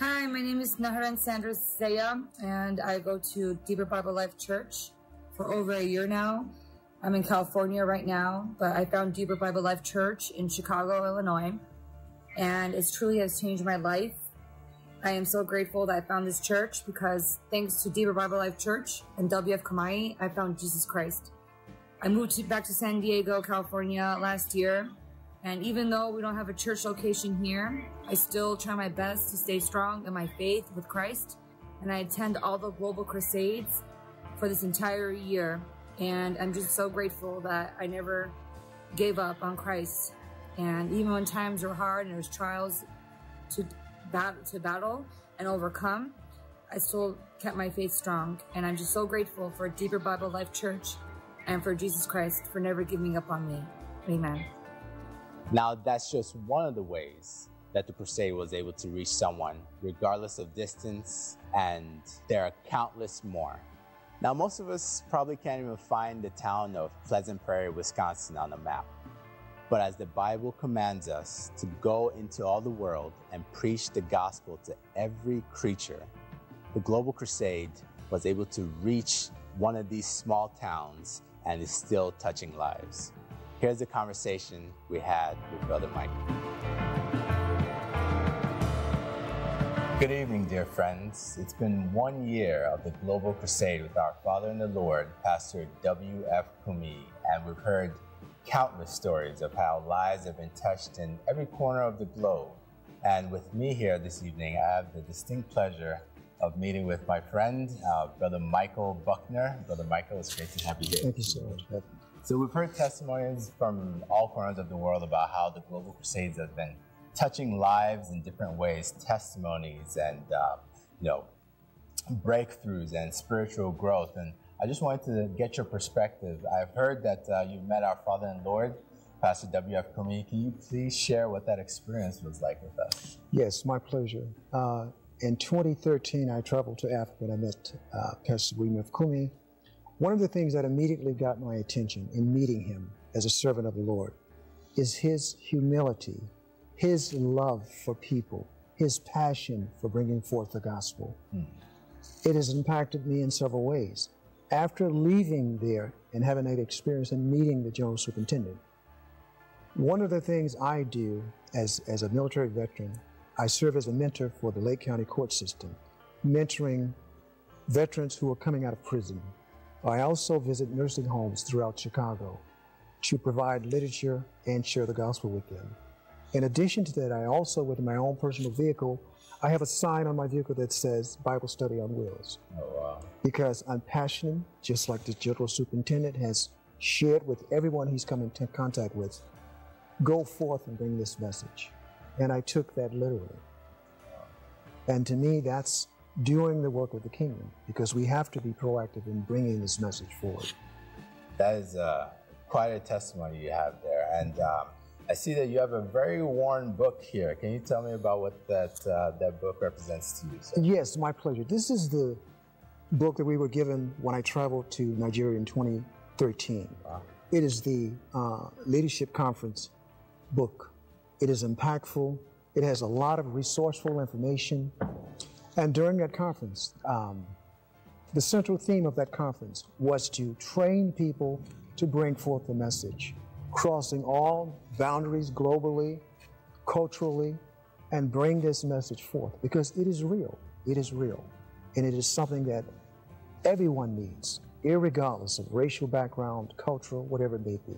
Hi, my name is Naharan Sandra Zaya, and I go to Deeper Bible Life Church for over a year now. I'm in California right now, but I found Deeper Bible Life Church in Chicago, Illinois, and it truly has changed my life. I am so grateful that I found this church because thanks to Deeper Bible Life Church and WF Kumuyi, I found Jesus Christ. I moved back to San Diego, California last year, and even though we don't have a church location here, I still try my best to stay strong in my faith with Christ. And I attend all the global crusades for this entire year. And I'm just so grateful that I never gave up on Christ. And even when times were hard and there's trials to battle, to battle and overcome, I still kept my faith strong. And I'm just so grateful for Deeper Bible Life Church and for Jesus Christ for never giving up on me. Amen. Now, that's just one of the ways that the crusade was able to reach someone, regardless of distance, and there are countless more. Now, most of us probably can't even find the town of Pleasant Prairie, Wisconsin on the map. But as the Bible commands us to go into all the world and preach the gospel to every creature, the Global Crusade was able to reach one of these small towns and is still touching lives. Here's the conversation we had with Brother Mike. Good evening, dear friends. It's been one year of the Global Crusade with our Father in the Lord, Pastor W.F. Kumuyi, and we've heard countless stories of how lives have been touched in every corner of the globe. And with me here this evening, I have the distinct pleasure of meeting with my friend, uh, Brother Michael Buckner. Brother Michael, it's great to have you here. Thank you so much. So we've heard testimonies from all corners of the world about how the Global Crusades have been touching lives in different ways, testimonies and uh, you know breakthroughs and spiritual growth. And I just wanted to get your perspective. I've heard that uh, you met our Father and Lord, Pastor W.F. Kumuyi. Can you please share what that experience was like with us? Yes, my pleasure. Uh, in 2013, I traveled to Africa and I met uh, Pastor William F. Kumuyi one of the things that immediately got my attention in meeting him as a servant of the Lord is his humility, his love for people, his passion for bringing forth the gospel. Mm. It has impacted me in several ways. After leaving there and having that experience and meeting the general superintendent, one of the things I do as, as a military veteran, I serve as a mentor for the Lake County court system, mentoring veterans who are coming out of prison, I also visit nursing homes throughout Chicago to provide literature and share the gospel with them. In addition to that, I also, with my own personal vehicle, I have a sign on my vehicle that says Bible Study on Wheels. Oh, wow. Because I'm passionate, just like the general superintendent has shared with everyone he's come into contact with. Go forth and bring this message. And I took that literally. And to me, that's doing the work of the kingdom because we have to be proactive in bringing this message forward. That is uh, quite a testimony you have there. And um, I see that you have a very worn book here. Can you tell me about what that, uh, that book represents to you? Sir? Yes, my pleasure. This is the book that we were given when I traveled to Nigeria in 2013. Wow. It is the uh, Leadership Conference book. It is impactful. It has a lot of resourceful information. And during that conference, um, the central theme of that conference was to train people to bring forth the message, crossing all boundaries globally, culturally, and bring this message forth because it is real. It is real. And it is something that everyone needs, regardless of racial background, cultural, whatever it may be.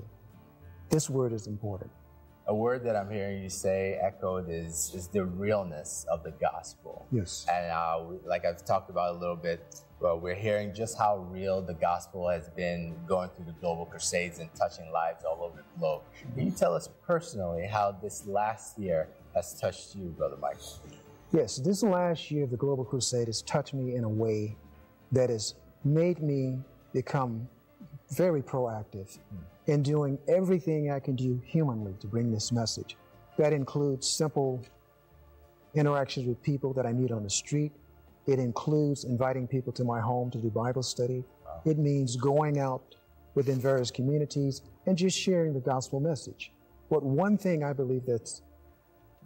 This word is important a word that I'm hearing you say echoed is is the realness of the gospel. Yes. And uh, like I've talked about a little bit, well, we're hearing just how real the gospel has been going through the global crusades and touching lives all over the globe. Can you tell us personally how this last year has touched you, Brother Michael? Yes, this last year, of the global crusade has touched me in a way that has made me become very proactive. In doing everything I can do humanly to bring this message. That includes simple interactions with people that I meet on the street. It includes inviting people to my home to do Bible study. Wow. It means going out within various communities and just sharing the gospel message. But one thing I believe that's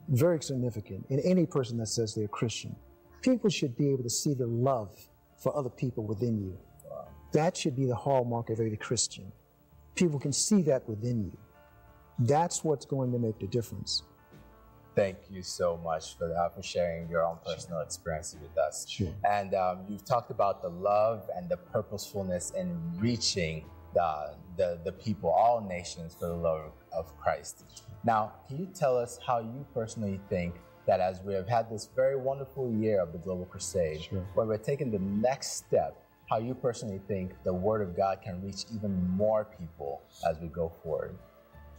very significant in any person that says they're Christian People should be able to see the love for other people within you. That should be the hallmark of every Christian. People can see that within you. That's what's going to make the difference. Thank you so much for that, for sharing your own personal experiences with us. Sure. And um, you've talked about the love and the purposefulness in reaching the, the, the people, all nations, for the love of Christ. Now, can you tell us how you personally think that as we have had this very wonderful year of the Global Crusade, Sure. where we're taking the next step, how you personally think the Word of God can reach even more people as we go forward?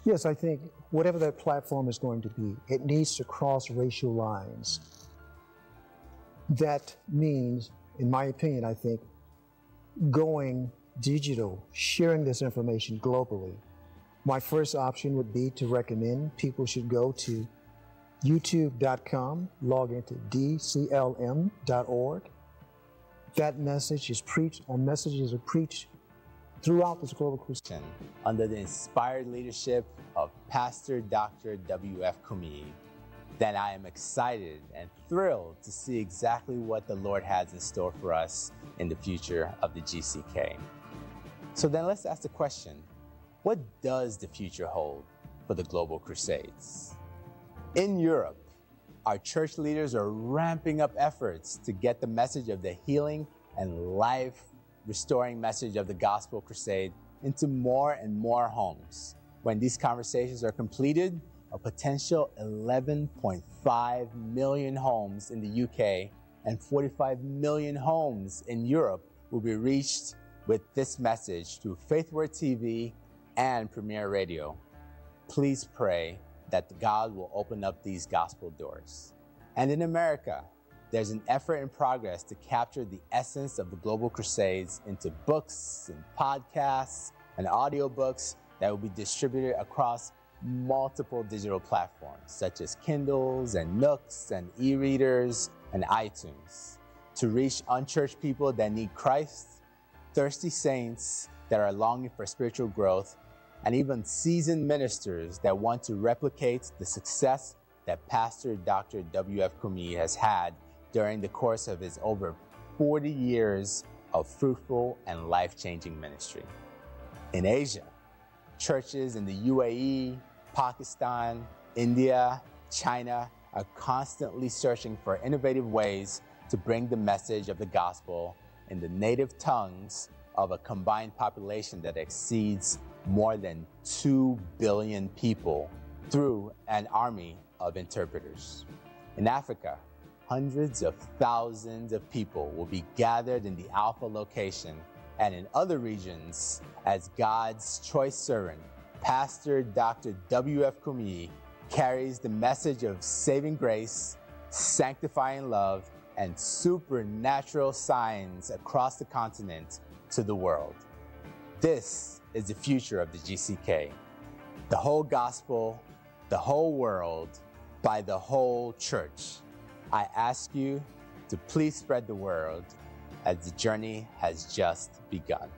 Yes, I think whatever that platform is going to be, it needs to cross racial lines. That means, in my opinion, I think, going digital, sharing this information globally. My first option would be to recommend people should go to youtube.com, log into dclm.org. That message is preached, or messages are preached throughout this global Christian under the inspired leadership of Pastor Dr. W.F. Kumuyi, then I am excited and thrilled to see exactly what the Lord has in store for us in the future of the GCK. So then let's ask the question what does the future hold for the Global Crusades? In Europe, our church leaders are ramping up efforts to get the message of the healing and life restoring message of the Gospel Crusade into more and more homes. When these conversations are completed, a potential 11.5 million homes in the UK and 45 million homes in Europe will be reached with this message through Faithword TV and Premier Radio. Please pray that God will open up these gospel doors. And in America, there's an effort in progress to capture the essence of the global crusades into books and podcasts and audiobooks that will be distributed across multiple digital platforms such as Kindles and Nooks and e-readers and iTunes to reach unchurched people that need Christ, thirsty saints that are longing for spiritual growth, and even seasoned ministers that want to replicate the success that Pastor Dr. W.F. Kumuyi has had during the course of his over 40 years of fruitful and life changing ministry. In Asia, churches in the UAE, Pakistan, India, China are constantly searching for innovative ways to bring the message of the gospel in the native tongues of a combined population that exceeds more than 2 billion people through an army of interpreters. In Africa, hundreds of thousands of people will be gathered in the Alpha location and in other regions as God's choice servant, Pastor Dr. W.F. Kumuyi, carries the message of saving grace, sanctifying love, and supernatural signs across the continent to the world. This is the future of the GCK. The whole gospel, the whole world, by the whole church. I ask you to please spread the word as the journey has just begun.